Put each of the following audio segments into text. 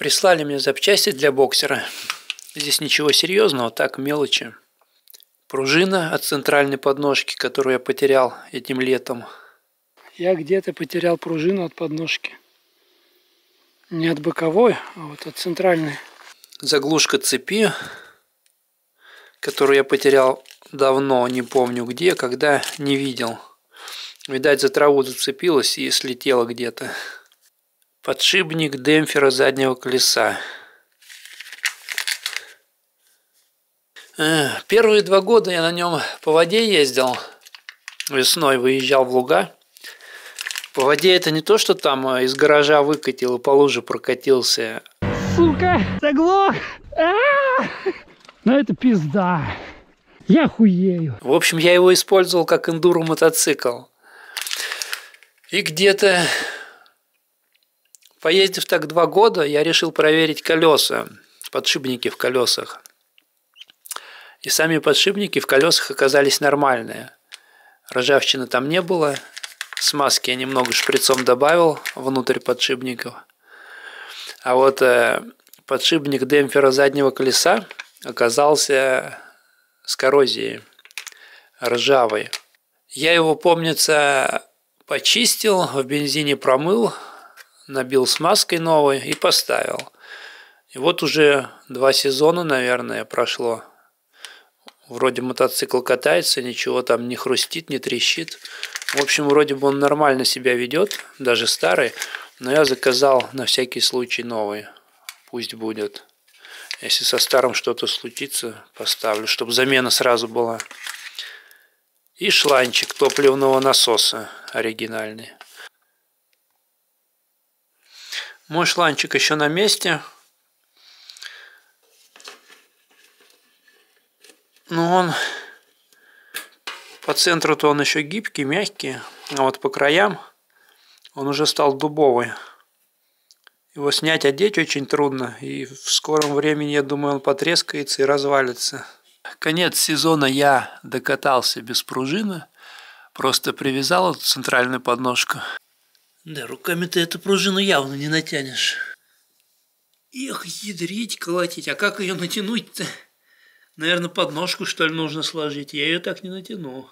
Прислали мне запчасти для боксера. Здесь ничего серьезного, так мелочи. Пружина от центральной подножки, которую я потерял этим летом. Я где-то потерял пружину от подножки. Не от боковой, а вот от центральной. Заглушка цепи, которую я потерял давно, не помню где, когда, не видел. Видать, за траву зацепилась и слетела где-то. Подшипник демпфера заднего колеса. Э, первые два года я на нем по воде ездил. Весной выезжал в луга. По воде это не то, что там э, из гаража выкатил и по луже прокатился. Сука, заглох! А! Ну это пизда. Я хуею. В общем, я его использовал как эндуро мотоцикл. И где-то поездив так два года, я решил проверить колеса, подшипники в колесах. И сами подшипники в колесах оказались нормальные. Ржавчины там не было. Смазки я немного шприцом добавил внутрь подшипников. А вот э, подшипник демпфера заднего колеса оказался с коррозией, ржавый. Я его, помнится, почистил, в бензине промыл, набил смазкой новой и поставил. И вот уже два сезона, наверное, прошло. Вроде мотоцикл катается, ничего там не хрустит, не трещит. В общем, вроде бы он нормально себя ведет, даже старый. Но я заказал на всякий случай новый. Пусть будет. Если со старым что-то случится, поставлю, чтобы замена сразу была. И шланчик топливного насоса оригинальный. Мой шланчик еще на месте. Но он по центру-то он еще гибкий, мягкий, а вот по краям он уже стал дубовый. Его снять, одеть очень трудно, и в скором времени, я думаю, он потрескается и развалится. Конец сезона я докатался без пружины, просто привязал эту центральную подножку. Да, руками ты эту пружину явно не натянешь. Эх, ядрить, колотить, а как ее натянуть-то? Наверное, подножку, что ли, нужно сложить. Я ее так не натяну.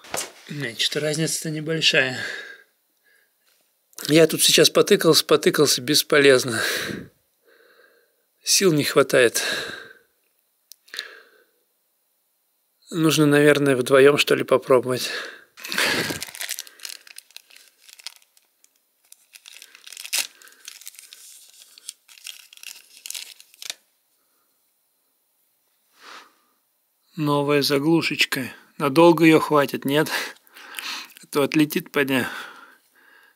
Нет, что разница-то небольшая. Я тут сейчас потыкался, потыкался, бесполезно. Сил не хватает. Нужно, наверное, вдвоем что ли попробовать. Новая заглушечка. Надолго ее хватит, нет? А то отлетит по дня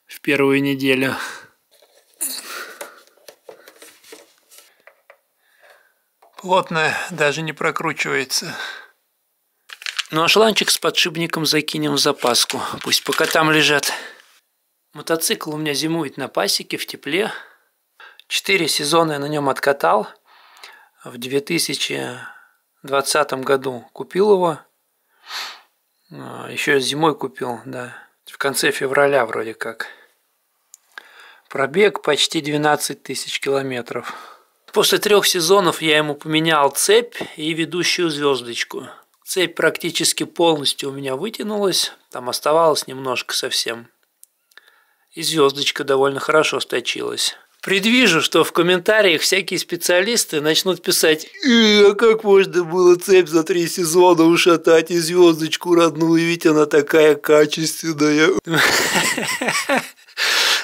в первую неделю. Плотная, даже не прокручивается. Ну а шланчик с подшипником закинем в запаску. Пусть пока там лежат. Мотоцикл у меня зимует на пасеке в тепле. Четыре сезона я на нем откатал. В 2020 году купил его. А, Еще зимой купил, да. В конце февраля вроде как. Пробег почти 12 тысяч километров. После трех сезонов я ему поменял цепь и ведущую звездочку. Цепь практически полностью у меня вытянулась, там оставалось немножко совсем. И звездочка довольно хорошо сточилась. Предвижу, что в комментариях всякие специалисты начнут писать «Э, «А как можно было цепь за три сезона ушатать и звездочку родную, ведь она такая качественная».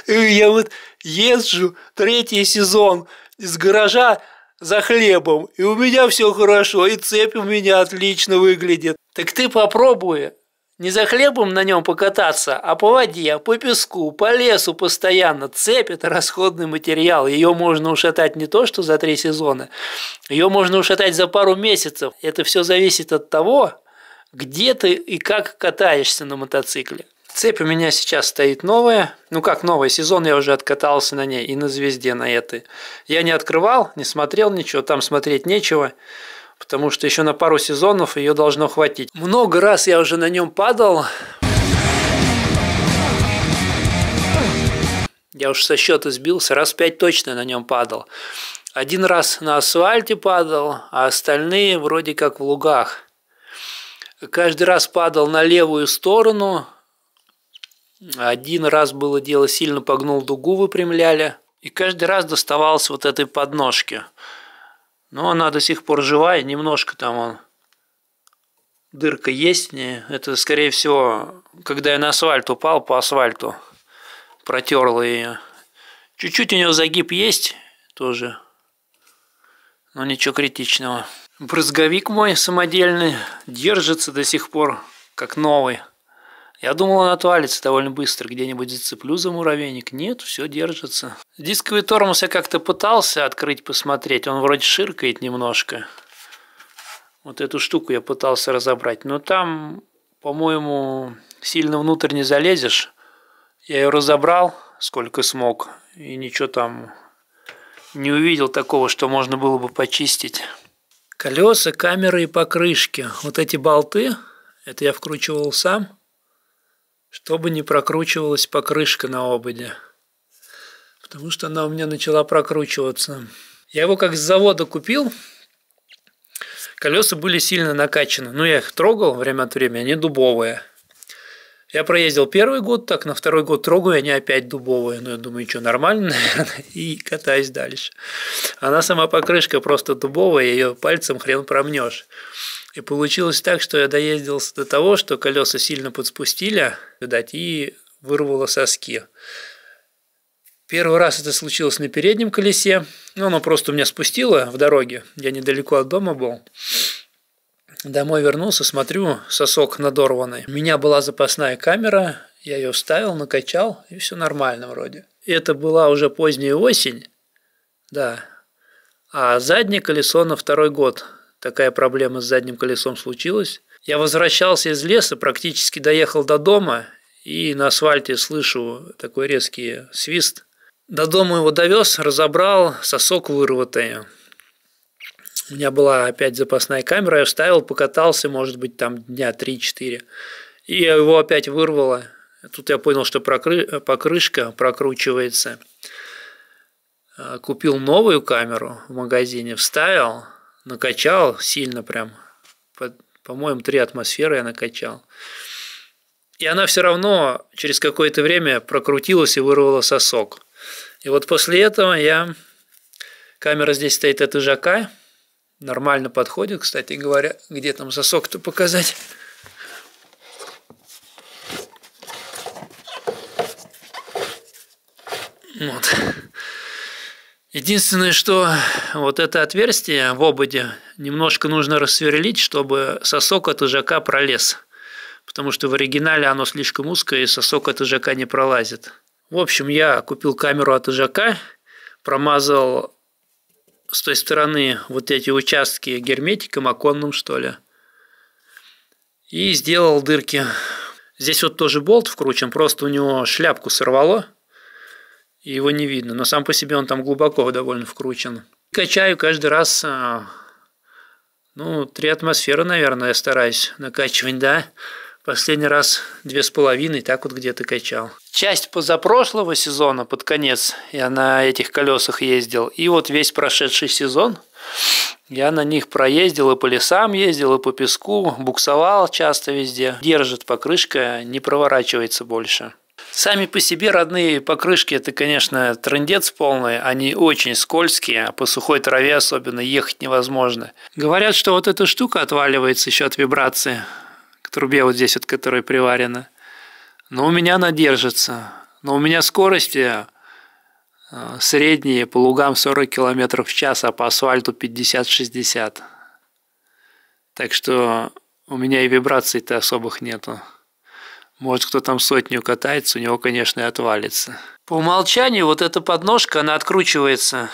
«Э, я вот езжу третий сезон из гаража за хлебом, и у меня все хорошо, и цепь у меня отлично выглядит. Так ты попробуй не за хлебом на нем покататься, а по воде, по песку, по лесу постоянно. Цепь – это расходный материал. Ее можно ушатать не то, что за три сезона. Ее можно ушатать за пару месяцев. Это все зависит от того, где ты и как катаешься на мотоцикле. Цепь у меня сейчас стоит новая. Ну как новая, сезон я уже откатался на ней и на звезде на этой. Я не открывал, не смотрел ничего, там смотреть нечего. Потому что еще на пару сезонов ее должно хватить. Много раз я уже на нем падал. Я уж со счета сбился, раз пять точно на нем падал. Один раз на асфальте падал, а остальные вроде как в лугах. Каждый раз падал на левую сторону. Один раз было дело, сильно погнул дугу, выпрямляли. И каждый раз доставалось вот этой подножки. Но она до сих пор живая, немножко там он дырка есть. Это, скорее всего, когда я на асфальт упал, по асфальту протерла ее. Чуть-чуть у нее загиб есть тоже, но ничего критичного. Брызговик мой самодельный держится до сих пор, как новый. Я думал, он отвалится довольно быстро, где-нибудь зацеплю за муравейник. Нет, все держится. Дисковый тормоз я как-то пытался открыть, посмотреть. Он вроде ширкает немножко. Вот эту штуку я пытался разобрать. Но там, по-моему, сильно внутрь не залезешь. Я ее разобрал, сколько смог. И ничего там не увидел такого, что можно было бы почистить. Колеса, камеры и покрышки. Вот эти болты, это я вкручивал сам – чтобы не прокручивалась покрышка на ободе. Потому что она у меня начала прокручиваться. Я его как с завода купил. Колеса были сильно накачаны. Ну, я их трогал время от времени, они дубовые. Я проездил первый год, так на второй год трогаю, они опять дубовые. Ну, я думаю, что, нормально, и катаюсь дальше. Она сама покрышка просто дубовая, ее пальцем хрен промнешь. И получилось так, что я доездился до того, что колеса сильно подспустили, видать, и вырвало соски. Первый раз это случилось на переднем колесе. Ну, оно просто у меня спустило в дороге. Я недалеко от дома был. Домой вернулся, смотрю, сосок надорванный. У меня была запасная камера, я ее вставил, накачал, и все нормально вроде. Это была уже поздняя осень, да. А заднее колесо на второй год такая проблема с задним колесом случилась. Я возвращался из леса, практически доехал до дома, и на асфальте слышу такой резкий свист. До дома его довез, разобрал, сосок вырватый. У меня была опять запасная камера, я вставил, покатался, может быть, там дня 3-4. И его опять вырвало. Тут я понял, что покрышка прокручивается. Купил новую камеру в магазине, вставил – накачал сильно прям. По-моему, три атмосферы я накачал. И она все равно через какое-то время прокрутилась и вырвала сосок. И вот после этого я... Камера здесь стоит от ижака. Нормально подходит, кстати говоря. Где там сосок-то показать? Вот. Единственное, что вот это отверстие в ободе немножко нужно рассверлить, чтобы сосок от ижака пролез. Потому что в оригинале оно слишком узкое, и сосок от ижака не пролазит. В общем, я купил камеру от ижака, промазал с той стороны вот эти участки герметиком оконным, что ли. И сделал дырки. Здесь вот тоже болт вкручен, просто у него шляпку сорвало – и его не видно. Но сам по себе он там глубоко довольно вкручен. Качаю каждый раз, а, ну, три атмосферы, наверное, я стараюсь накачивать, да. Последний раз две с половиной, так вот где-то качал. Часть позапрошлого сезона, под конец, я на этих колесах ездил. И вот весь прошедший сезон я на них проездил и по лесам ездил, и по песку, буксовал часто везде. Держит покрышка, не проворачивается больше. Сами по себе родные покрышки – это, конечно, трендец полный. Они очень скользкие, а по сухой траве особенно ехать невозможно. Говорят, что вот эта штука отваливается еще от вибрации к трубе вот здесь вот, которая приварена. Но у меня она держится. Но у меня скорости э, средние по лугам 40 км в час, а по асфальту 50-60. Так что у меня и вибраций-то особых нету. Может, кто там сотню катается, у него, конечно, и отвалится. По умолчанию вот эта подножка, она откручивается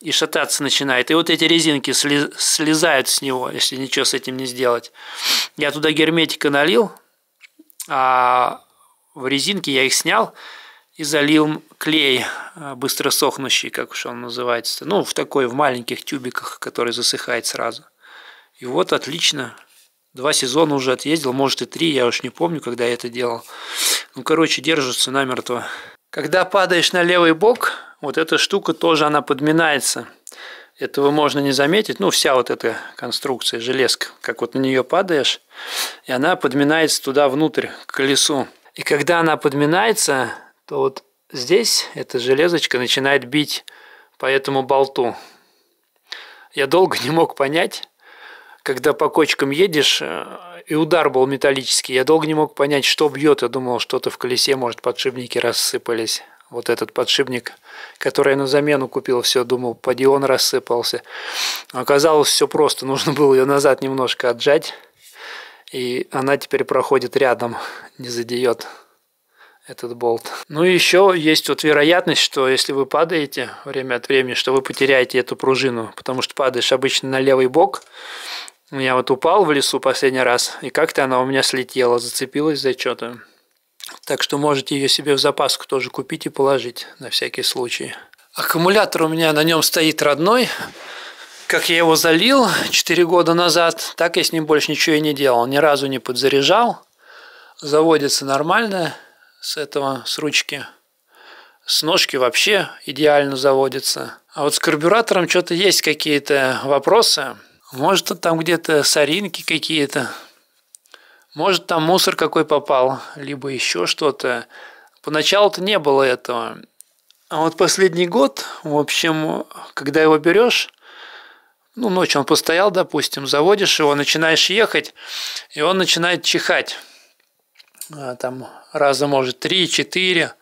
и шататься начинает. И вот эти резинки слезают с него, если ничего с этим не сделать. Я туда герметика налил, а в резинке я их снял и залил клей а, быстро сохнущий, как уж он называется. Ну, в такой, в маленьких тюбиках, который засыхает сразу. И вот отлично Два сезона уже отъездил, может и три, я уж не помню, когда я это делал. Ну, короче, держится намертво. Когда падаешь на левый бок, вот эта штука тоже она подминается. этого можно не заметить. Ну, вся вот эта конструкция, железка, как вот на нее падаешь, и она подминается туда внутрь, к колесу. И когда она подминается, то вот здесь эта железочка начинает бить по этому болту. Я долго не мог понять, когда по кочкам едешь, э, и удар был металлический, я долго не мог понять, что бьет. Я думал, что-то в колесе, может, подшипники рассыпались. Вот этот подшипник, который я на замену купил, все думал, поди он рассыпался. Оказалось, все просто. Нужно было ее назад немножко отжать. И она теперь проходит рядом, не задеет этот болт. Ну и еще есть вот вероятность, что если вы падаете время от времени, что вы потеряете эту пружину, потому что падаешь обычно на левый бок. Я вот упал в лесу последний раз, и как-то она у меня слетела, зацепилась за что-то. Так что можете ее себе в запаску тоже купить и положить на всякий случай. Аккумулятор у меня на нем стоит родной. Как я его залил 4 года назад, так я с ним больше ничего и не делал. Ни разу не подзаряжал. Заводится нормально с этого, с ручки. С ножки вообще идеально заводится. А вот с карбюратором что-то есть какие-то вопросы. Может, там где-то соринки какие-то. Может, там мусор какой попал, либо еще что-то. Поначалу-то не было этого. А вот последний год, в общем, когда его берешь, ну, ночью он постоял, допустим, заводишь его, начинаешь ехать, и он начинает чихать. А, там раза, может, три-четыре,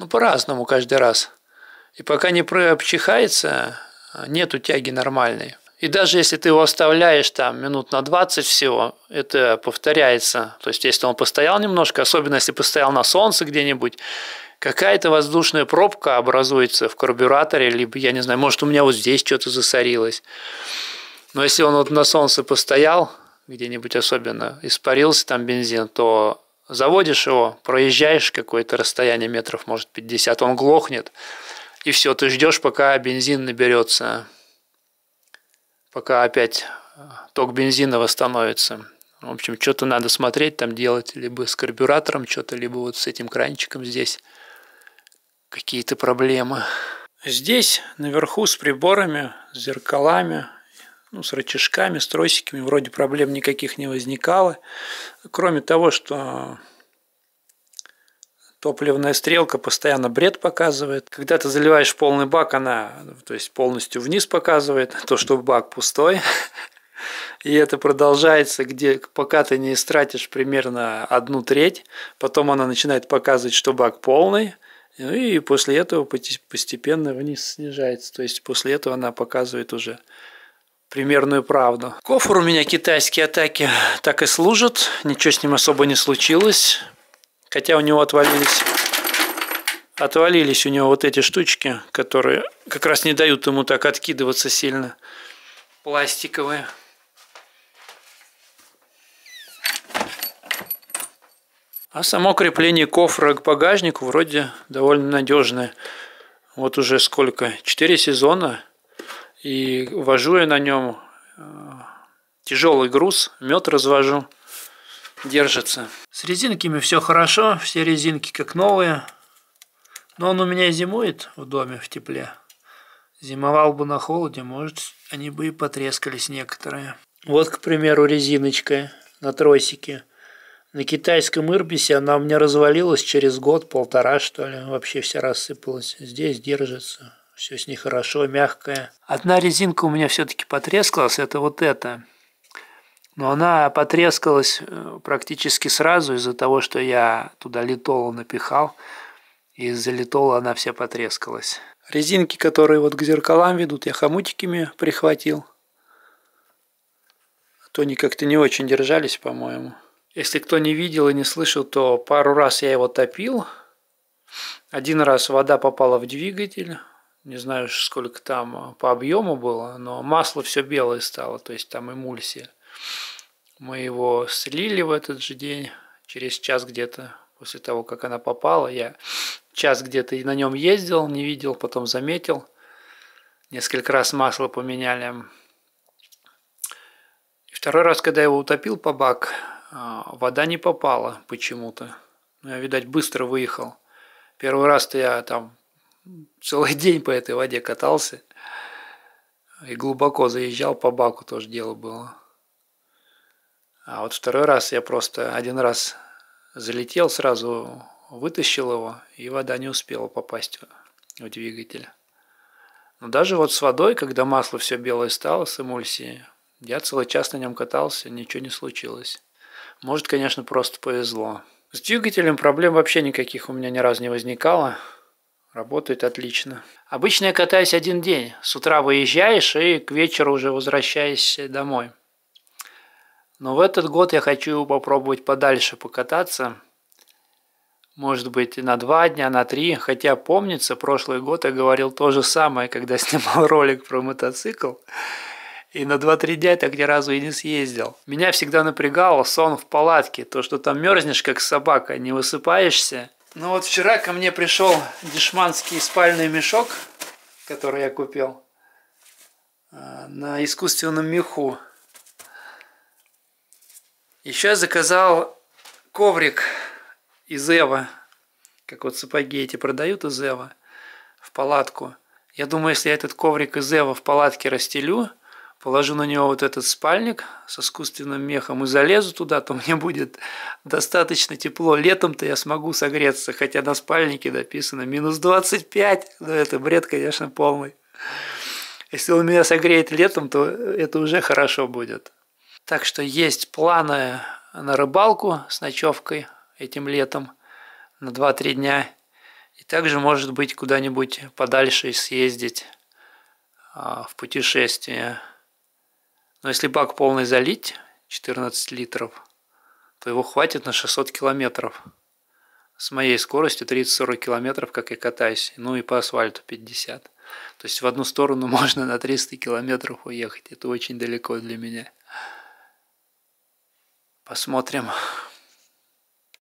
ну, по-разному каждый раз. И пока не обчихается, нету тяги нормальной. И даже если ты его оставляешь там минут на 20 всего, это повторяется. То есть, если он постоял немножко, особенно если постоял на солнце где-нибудь, какая-то воздушная пробка образуется в карбюраторе, либо, я не знаю, может, у меня вот здесь что-то засорилось. Но если он вот на солнце постоял, где-нибудь особенно испарился там бензин, то заводишь его, проезжаешь какое-то расстояние метров, может, 50, он глохнет, и все, ты ждешь, пока бензин наберется пока опять э, ток бензина восстановится. В общем, что-то надо смотреть, там делать либо с карбюратором что-то, либо вот с этим кранчиком здесь какие-то проблемы. Здесь наверху с приборами, с зеркалами, ну, с рычажками, с тросиками вроде проблем никаких не возникало. Кроме того, что топливная стрелка постоянно бред показывает. Когда ты заливаешь полный бак, она то есть полностью вниз показывает, то, что бак пустой. И это продолжается, где пока ты не истратишь примерно одну треть, потом она начинает показывать, что бак полный, ну и после этого постепенно вниз снижается. То есть после этого она показывает уже примерную правду. Кофр у меня китайские атаки так и служат, ничего с ним особо не случилось. Хотя у него отвалились отвалились у него вот эти штучки, которые как раз не дают ему так откидываться сильно. Пластиковые. А само крепление кофра к багажнику вроде довольно надежное. Вот уже сколько? Четыре сезона. И вожу я на нем э, тяжелый груз, мед развожу держится. С резинками все хорошо, все резинки как новые. Но он у меня зимует в доме в тепле. Зимовал бы на холоде, может, они бы и потрескались некоторые. Вот, к примеру, резиночка на тросике. На китайском ирбисе она у меня развалилась через год, полтора, что ли. Вообще вся рассыпалась. Здесь держится. Все с ней хорошо, мягкое. Одна резинка у меня все-таки потрескалась, это вот эта. Но она потрескалась э, практически сразу из-за того, что я туда литола напихал. И из-за литола она вся потрескалась. Резинки, которые вот к зеркалам ведут, я хомутиками прихватил. А то они как-то не очень держались, по-моему. Если кто не видел и не слышал, то пару раз я его топил. Один раз вода попала в двигатель. Не знаю, сколько там по объему было, но масло все белое стало, то есть там эмульсия. Мы его слили в этот же день, через час где-то после того, как она попала. Я час где-то и на нем ездил, не видел, потом заметил. Несколько раз масло поменяли. И второй раз, когда я его утопил по бак, а, вода не попала почему-то. Ну, я, видать, быстро выехал. Первый раз-то я там целый день по этой воде катался. И глубоко заезжал по баку тоже дело было. А вот второй раз я просто один раз залетел, сразу вытащил его, и вода не успела попасть в двигатель. Но даже вот с водой, когда масло все белое стало с эмульсией, я целый час на нем катался, ничего не случилось. Может, конечно, просто повезло. С двигателем проблем вообще никаких у меня ни разу не возникало. Работает отлично. Обычно я катаюсь один день. С утра выезжаешь и к вечеру уже возвращаешься домой. Но в этот год я хочу попробовать подальше покататься. Может быть, на два дня, на три. Хотя, помнится, прошлый год я говорил то же самое, когда снимал ролик про мотоцикл. И на 2-3 дня я так ни разу и не съездил. Меня всегда напрягало сон в палатке. То, что там мерзнешь, как собака, не высыпаешься. Ну вот вчера ко мне пришел дешманский спальный мешок, который я купил а, на искусственном меху. Еще я заказал коврик из Эва, как вот сапоги эти продают из Эва, в палатку. Я думаю, если я этот коврик из Эва в палатке расстелю, положу на него вот этот спальник с искусственным мехом и залезу туда, то мне будет достаточно тепло. Летом-то я смогу согреться, хотя на спальнике написано минус 25. Но это бред, конечно, полный. Если он меня согреет летом, то это уже хорошо будет. Так что есть планы на рыбалку с ночевкой этим летом на 2-3 дня. И также, может быть, куда-нибудь подальше съездить а, в путешествие. Но если бак полный залить, 14 литров, то его хватит на 600 километров. С моей скоростью 30-40 километров, как я катаюсь. Ну и по асфальту 50. То есть в одну сторону можно на 300 километров уехать. Это очень далеко для меня. Посмотрим.